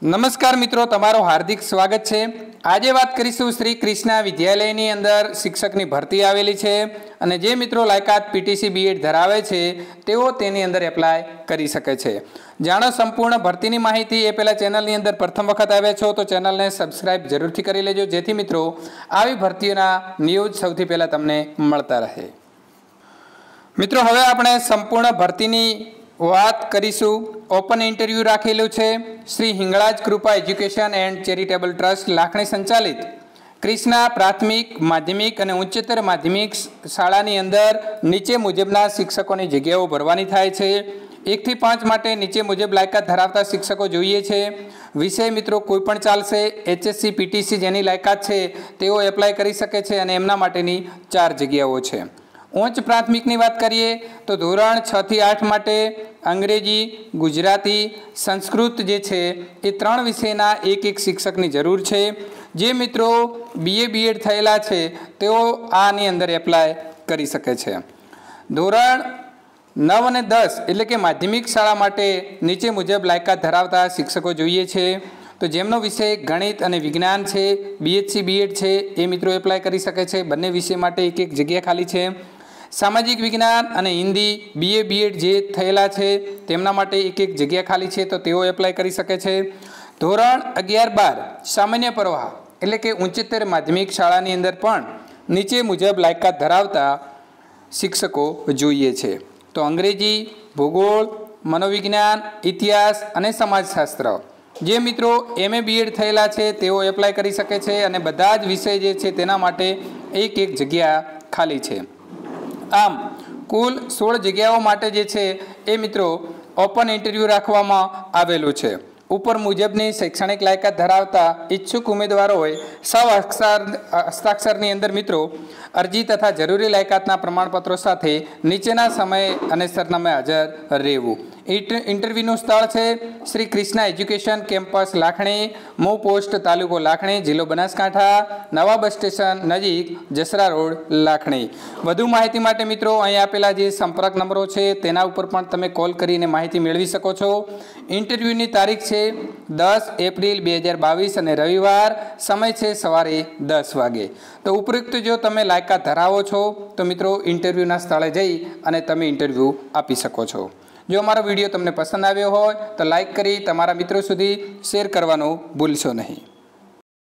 નમસ્કાર મિત્રો, તમારું હાર્દિક સ્વાગત છે. આજે વાત કરીશું શ્રી કૃષ્ણા વિદ્યાલયની અંદર શિક્ષકની ભરતી આવેલી છે અને જે મિત્રો લાયકાત પીટીસી બીએડ ધરાવે છે, તેઓ તેની અંદર એપ્લાય કરી શકે છે. જાણો સંપૂર્ણ ભરતીની માહિતી એ પહેલાં ચેનલની અંદર પ્રથમ વખત આવ્યા છો, તો ચેનલને સબસ્ક્રાઇબ જરૂરથી કરી લેજો, જેથી મિત્રો આવી ભરતીઓના ન્યૂઝ સૌથી પહેલાં તમને મળતા રહે. મિત્રો, હવે આપણે સંપૂર્ણ ભરતીની વાત કરીશું ઓપન ઇન્ટરવ્યૂ રાખેલું છે Shri Hinglaj Krupa education and charitable trust, Lakhani સંચાલિત. ક્રિષ્ના પ્રાથમિક માધ્યમિક અને ઉચ્ચતર માધ્યમિક શાળાની અંદર નીચે મુજબના શિક્ષકોની જગ્યાઓ ભરવાની થાય છે. એકથી પાંચ માટે નીચે મુજબ લાયકાત ધરાવતા શિક્ષકો જોઈએ છે. વિષય મિત્રો કોઈ પણ ચાલશે, એચએસસી, પીટીસી જેની લાયકાત છે, તેઓ એપ્લાય કરી શકે છે અને એમના માટેની ચાર જગ્યાઓ છે. ઉચ્ચ પ્રાથમિકની વાત કરીએ તો ધોરણ છ થી આઠ માટે અંગ્રેજી, ગુજરાતી, સંસ્કૃત જે છે એ ત્રણ વિષયના એક એક શિક્ષકની જરૂર છે. જે મિત્રો બીએ બીએડ થયેલા છે, તેઓ આની અંદર એપ્લાય કરી શકે છે. ધોરણ નવ અને દસ એટલે કે માધ્યમિક શાળા માટે નીચે મુજબ લાયકાત ધરાવતા શિક્ષકો જોઈએ છે. તો જેમનો વિષય ગણિત અને વિજ્ઞાન છે બીએચસી બીએડ છે, એ મિત્રો એપ્લાય કરી શકે છે. બંને વિષય માટે એક એક જગ્યા ખાલી છે. સામાજિક વિજ્ઞાન અને હિન્દી બીએ બીએડ જે થયેલા છે, તેમના માટે એક એક જગ્યા ખાલી છે, તો તેઓ એપ્લાય કરી શકે છે. ધોરણ અગિયાર બાર, સામાન્ય પ્રવાહ, એટલે કે ઉચ્ચતર માધ્યમિક શાળાની અંદર પણ નીચે મુજબ લાયકાત ધરાવતા શિક્ષકો જોઈએ છે. તો અંગ્રેજી, ભૂગોળ, મનોવિજ્ઞાન, ઇતિહાસ અને સમાજશાસ્ત્ર. જે મિત્રો એમએ બીએડ થયેલા છે, તેઓ એપ્લાય કરી શકે છે અને બધા જ વિષય જે છે, તેના માટે એક એક જગ્યા ખાલી છે. આમ, કુલ સોળ જગ્યાઓ માટે જે છે, એ મિત્રો ઓપન ઇન્ટરવ્યૂ રાખવામાં આવેલું છે. ઉપર મુજબની શૈક્ષણિક લાયકાત ધરાવતા ઈચ્છુક ઉમેદવારોએ સૌ અક્ષર હસ્તાક્ષરની અંદર મિત્રો, અરજી તથા જરૂરી લાયકાતના પ્રમાણપત્રો સાથે નીચેના સમયે અને સરનામે હાજર રહેવું. ઇન્ટરવ્યૂનું સ્થળ છે શ્રી કૃષ્ણા એજ્યુકેશન કેમ્પસ લાખણી મો પોસ્ટ તાલુકો લાખણી, જિલ્લો બનાસકાંઠા, નવા બસ સ્ટેશન નજીક જસરા રોડ લાખણી. વધુ માહિતી માટે મિત્રો અહીં આપેલા જે સંપર્ક નંબરો છે તેના ઉપર પણ તમે કોલ કરીને માહિતી મેળવી શકો છો. ઇન્ટરવ્યૂની તારીખ છે દસ એપ્રિલ બે હજાર બાવીસ અને રવિવાર સમય છે સવારે દસ વાગે. તો ઉપરોક્ત જો તમે લાયકાત ધરાવો છો તો મિત્રો ઇન્ટરવ્યૂના સ્થળે જઈ અને તમે ઇન્ટરવ્યૂ આપી શકો છો. જો અમારો વીડિયો તમને પસંદ આવ્યો હોય તો લાઇક કરી તમારા મિત્રો સુધી શેર કરવાનું ભૂલશો નહીં.